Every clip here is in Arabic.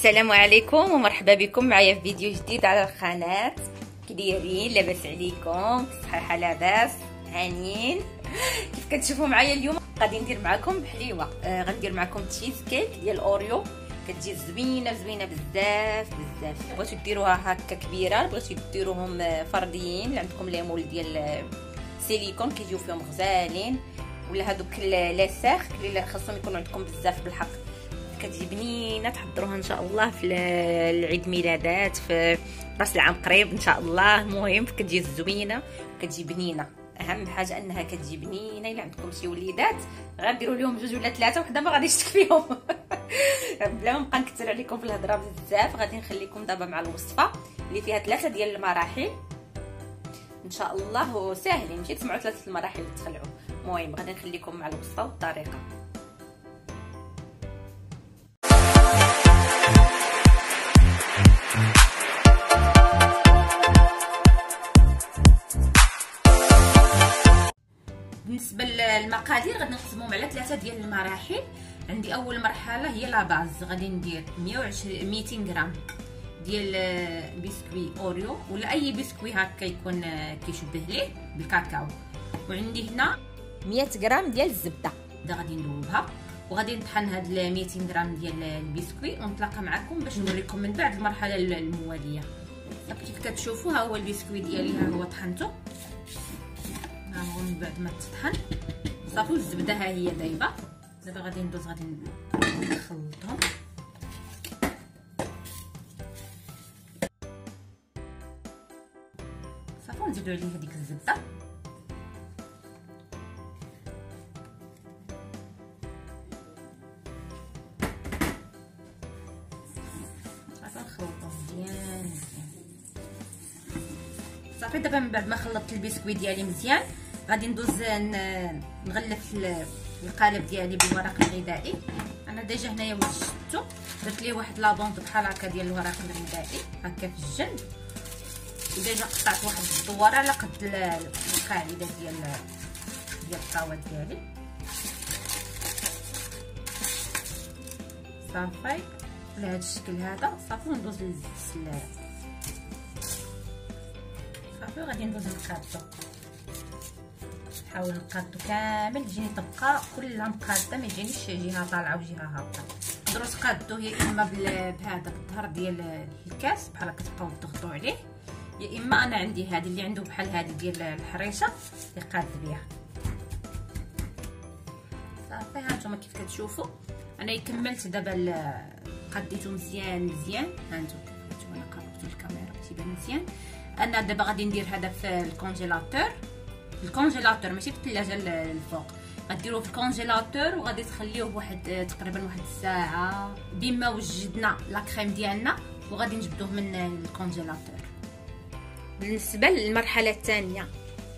السلام عليكم ومرحبا بكم معايا في فيديو جديد على القناة. كي دايرين لاباس عليكم صحيحة لاباس هانيين. كيف كتشوفوا معايا اليوم؟ غادي ندير معكم حليوه آه غندير معكم تشيز كيك ديال اوريو كتجي زوينة زوينة بزاف بزاف. بغيتو ديروها هكا كبيرة بغيتو ديروهم فرديين. اللي عندكم les moules ديال سيليكون كيجيو فيهم غزالين. ولا هذوك لاساخ اللي خاصهم يكونوا عندكم بزاف بالحق. كتجي بنينه تحضروها إن شاء الله في العيد ميلادات في رأس العام قريب إن شاء الله. المهم كتجي زوينه كتجي بنينه أهم حاجة أنها كتجي بنينه إلا عندكم شي وليدات غنديروا لهم جوج ولا ثلاثة وحده ما غاديش تكفيهم بلا ما نبقى نكثر عليكم في الهضرة بزاف غادي نخليكم دابا مع الوصفة اللي فيها ثلاثة ديال المراحل. إن شاء الله ساهلين. ماشي تسمعوا ثلاثة المراحل تخلعوا. المهم غادي نخليكم مع الوصفة والطريقة. بالنسبة للمقادير غادي نقسمهم على ثلاثة ديال المراحل. عندي أول مرحلة هي la base غادي ندير 120 200 غرام ديال بسكوي أوريو. ولا أي بسكوي هكا يكون كيشبه ليه بالكاكاو. وعندي هنا 100 غرام ديال الزبدة. دا غادي ندوبها وغادي نطحن هاد 200 غرام ديال البسكوي. ونتلاقى معكم باش نوريكم من بعد المرحلة الموالية. كيف كتشوفوا ها هو البسكوي ديالي ها هو طحنته. هو من بعد ما تطحن صافي الزبدة ها هي دايبة. دابا غادي ندوز غادي نخلطهم صافي نزيدو عليه هذيك الزبدة. صافي دابا من بعد ما خلطت البسكويت ديالي مزيان. غادي ندوز نغلف القالب ديالي بالورق الغذائي. أنا déjà هنايا وجدتو درت ليه واحد la bande بحال هكا ديال الورق الغذائي هكا في الجنب. وديجا قطعت واحد الدوارة على قد القاعدة ديال ديال الطاوه ديالي. صافي. بهذا الشكل هذا. صافي ندوز للسلاب صافي غادي ندوز نقادو نحاول نقادو كامل تجيني تبقى كلها مقاده ما يجينيش جهة طالعة وجهة هابطة. تقدروا تقادو يا إما بهذا الظهر ديال الكاس بحال هكا تبقاو تضغطوا عليه يا إما أنا عندي هذه اللي عنده بحال هذه ديال الحريشة يقاد بها صافي ها نتوما كيف كتشوفوا أنا كملت دابا قديته مزيان مزيان. ها نتوما كيف أنا قربت الكاميرا تيبان مزيان. أنا دابا غادي ندير هذا في الكونجيلاتور. الكونجيلاتور ماشي في الثلاجة الفوق. غديروه في الكونجيلاتور وغادي تخليوه واحد تقريبا واحد الساعة. بما وجدنا لا كريم ديالنا وغادي نجبدوه من ال congélateur. بالنسبة للمرحلة الثانية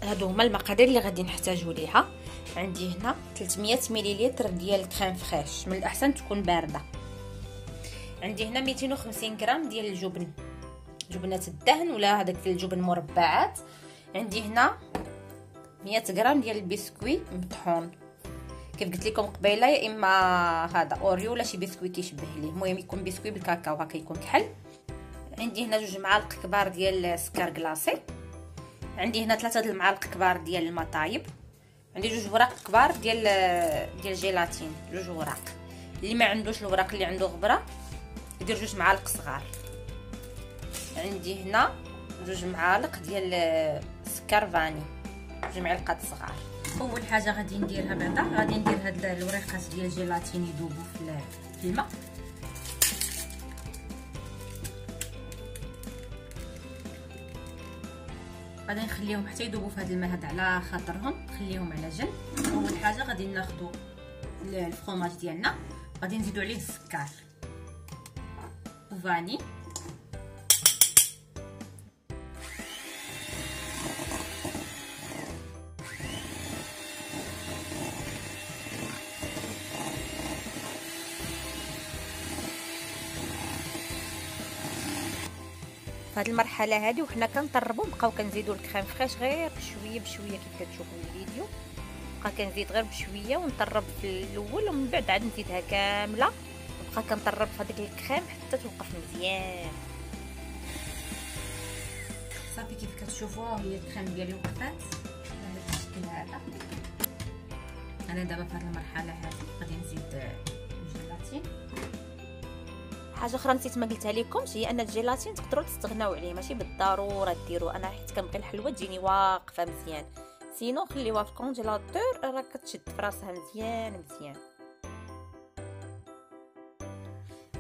هادو هما المقادير اللي غادي نحتاجو ليها. عندي هنا 300 مليلتر ديال crème fraîche. من الأحسن تكون باردة. عندي هنا 250 غرام ديال الجبن. جبنة الدهن ولا هذاك الجبن مربعات. عندي هنا 100 غرام ديال البسكوي مطحون. كيف قلت لكم قبيلة يا إما هذا أوريو ولا شي بسكوي كيشبه ليه. المهم يكون بسكوي بالكاكاو هكا يكون كحل. عندي هنا جوج معالق كبار ديال السكر glacé عندي هنا ثلاثة المعالق كبار ديال الماء طايب عندي جوج وراق كبار ديال ديال جيلاتين. جوج وراق اللي ما عندوش الوراق اللي عنده غبرة يدير جوج معالق صغار. عندي هنا جوج معالق ديال سكر vanillé. جوج معالق صغار أول حاجة غادي نديرها بعدا غادي ندير هاد الوريقات ديال الجيلاتين يذوبوا في الماء. غادي نخليهم حتى يذوبوا في هذا الماء هذا على خاطرهم نخليهم على جنب أول حاجة غادي ناخذوا الفرomاج ديالنا غادي نزيدو عليه السكر. وفاني هذه المرحلة هذه وحنا كنطربوا نبقاو كنزيدوا الكريم فريش غير بشوية بشوية كيف كتشوفوا الفيديو. نبقى كنزيد غير بشوية ونطرب في الأول ومن بعد عاد نزيدها كاملة. بقى كنطرب في هذيك الكريم حتى توقف مزيان. صافي كيف كتشوفوا هي الكريم ديالي وقفات على الشكل هذا. أنا دابا في هذه المرحلة هذه غادي نزيد الجيلاتين حاجة أخرى نسيت ما قلتها لكمش هي أن الجيلاتين تقدروا تستغناو عليه ماشي بالضرورة ديروا أنا حيت كنبغي الحلوة تجيني واقفة مزيان. sinon خليوها في ال congélateur راه كتشد في راسها مزيان مزيان.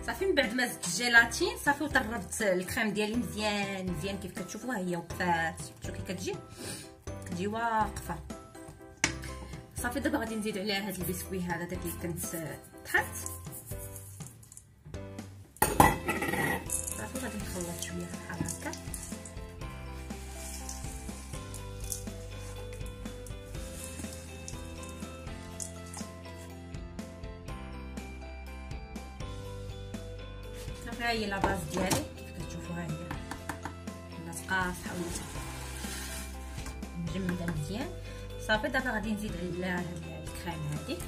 صافي من بعد ما زدت الجيلاتين صافي وضربت الكريم ديالي مزيان مزيان كيف كتشوفوها هي وقفات شوفوا كي كتجي كتجي واقفة. صافي دابا غادي نزيد عليها هذا البسكوي هذا داك اللي كنت طحنت صافي غادي نخلط شوية الحال هكا صافي هي لاباز ديالي كيف كتشوفوها هي ولات قاصحه ولات مجمده مزيان صافي دابا غادي نزيد على الكريم هذه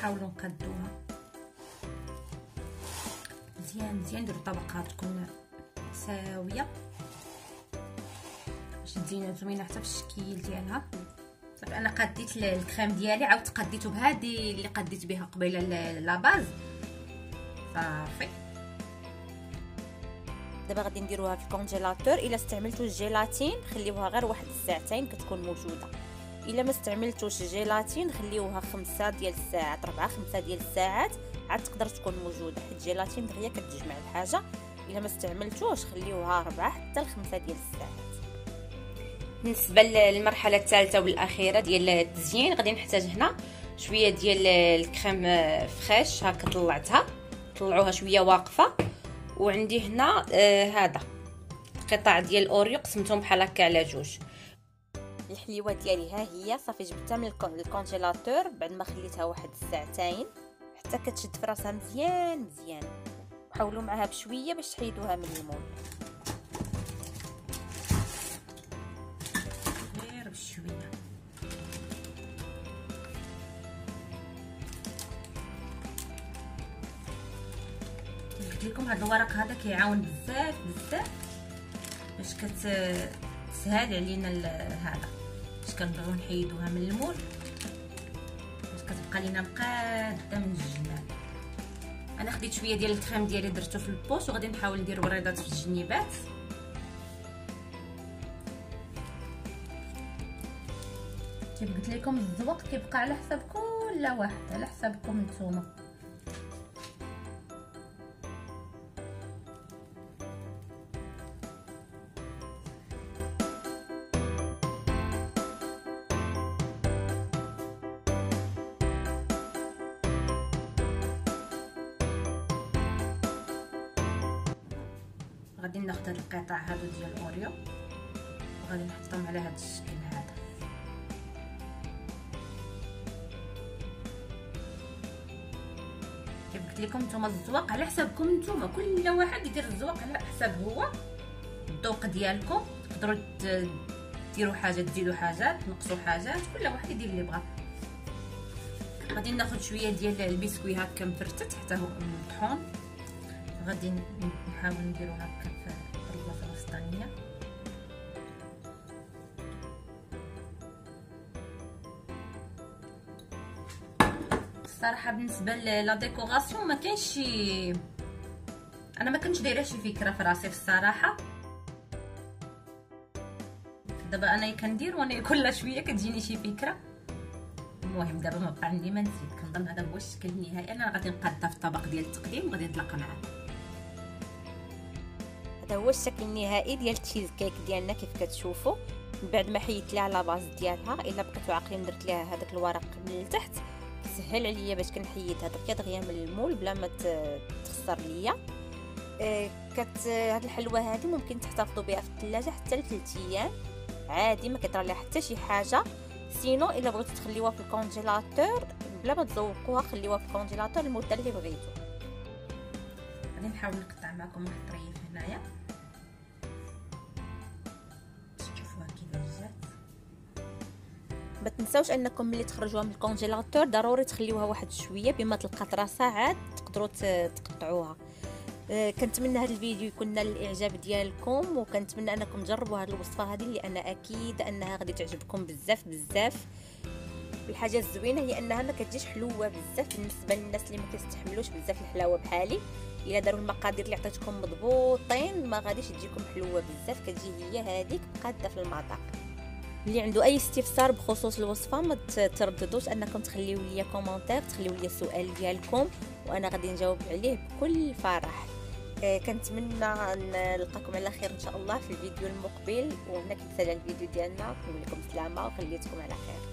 نحاولوا نقادوها مزيان مزيان. نديرو طبقات تكون ساوية. باش تزينها زوينة حتى في الشكل ديالها. صافي أنا قديت الكريم ديالي عاودت قديته بهذه اللي قديت بها قبيلة لاباز صافي. دابا غادي نديروها في الكونجيلاتور. إلا استعملتوا الجيلاتين خليوها غير واحد الساعتين كتكون موجودة. إلا ما استعملتوش الجيلاتين خليوها خمسة ديال الساعات ربعة خمسة ديال الساعات عاد تقدر تكون موجودة. حيت الجيلاتين دغيا كتجمع الحاجة. إلا ما استعملتوش خليوها ربعة حتى لخمسة ديال الساعات. بالنسبة للمرحلة الثالثة والأخيرة ديال التزيين غادي نحتاج هنا شوية ديال ال crème fraîche. هكا طلعتها طلعوها شوية واقفة. وعندي هنا آه هذا قطع ديال ال Oreo قسمتهم بحال هكا على جوج. الحليوة ديالي. ها هي صافي جبتها من ال congélateur بعد ما خليتها واحد الساعتين حتى كتشد في راسها مزيان مزيان. حاولوا معها بشوية باش تحيدوها من ال moule غير بشوية. قلت لكم هذا الورق هذا كيعاون بزاف بزاف باش كتسهل علينا هذا. باش كنبغيو نحيدوها من المول. باش كتبقى لينا مقاده من الجمال أنا خديت شوية ديال الكريم ديالي درتو في البوش وغادي نحاول ندير وريضات في الجنيبات. كيف قلت لكم الزوق كيبقى على حساب كل واحد على حسابكم نتوما. هاد القطع هادو ديال الاوريو وغادي نحطهم على هاد الشكل هذا. كيف قلت لكم نتوما الزواق على حسابكم نتوما. كل واحد يدير الزواق على حساب هو. الذوق ديالكم. تقدروا ديروا حاجة تزيدوا حاجات تنقصوا حاجات. كل واحد يدير اللي بغا غادي ناخذ شوية ديال البسكوي هكا مفرتت حتى هو مطحون غادي نحاول نديرو هكا الوسطانيه الصراحه بالنسبة لا ديكوراسيون ما كاينش شي أنا ما كنتش دايرة شي فكرة في راسي في الصراحة. دابا أنا كندير وأنا كل شوية كتجيني شي فكرة. المهم دابا ما بقى عندي ما نزيد. كنظن هذا هو الشكل النهائي. أنا غادي نقادها في الطبق ديال التقديم وغادي نتلاقى معكم هذا هو الشكل النهائي ديال التشيز كيك ديالنا كيف كتشوفوا. من بعد ما حيدت ليها la base ديالها إلا بقيتو عاقلين درت ليها هذاك الورق من التحت سهل عليا باش كنحيدها دغيا دغيا من ال moule بلا ما تخسر ليا. آه كت هاد الحلوة هذه ممكن تحتفظوا بها في الثلاجه حتى ل 3 أيام. عادي ما كيطرى لها حتى شي حاجة. sinon إلا بغيتو تخليوها في ال congélateur بلا ما تزوقوها خليوها في الكونجيلاتور المده اللي بغيتو. غادي نحاول نقطع معكم الطريف هنايا. ما تنساوش انكم ملي تخرجوها من الكونجيلاتور ضروري تخليوها واحد شوية بما تلقات راسها عاد تقدروا تقطعوها. آه، كنتمنى هذا الفيديو يكون نال الإعجاب ديالكم وكنتمنى انكم تجربوا هذه الوصفة هذه لأن أكيد أنها غادي تعجبكم بزاف بزاف. الحاجة الزوينة هي أنها ما كتجيش حلوة بزاف بالنسبة للناس اللي ما كيستحملوش بزاف الحلاوة بحالي. إلا داروا المقادير اللي عطيتكم مضبوطين ما غاديش تجيكم حلوة بزاف كتجي هي هذيك قادة في المذاق. اللي عنده أي استفسار بخصوص الوصفة ما ترددوش أنكم تخليو لي كومونتير تخليو لي السؤال ديالكم وأنا غادي نجاوب عليه بكل فرح. آه، كنتمنى نلقاكم على خير إن شاء الله في الفيديو المقبل وهنا كنتسالى الفيديو ديالنا. نقول لكم سلامه وخليتكم على خير.